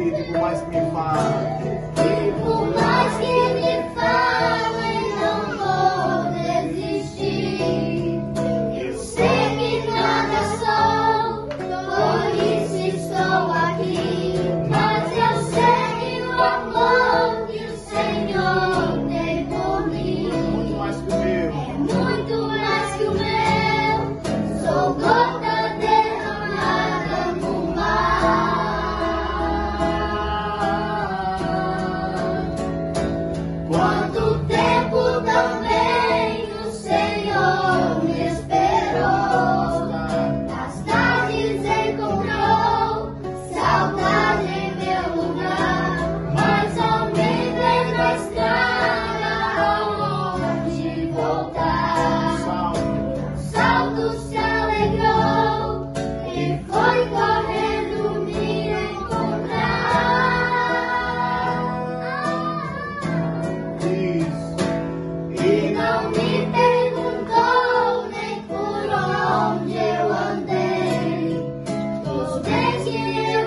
e por mais que me falem. E por mais que me falem, não vou desistir. Eu sei que nada sou, por isso estou aqui. Mas eu sei que o amor que o Senhor tem por mim é muito mais que o meu. É muito mais que o meu. Sou Thank you.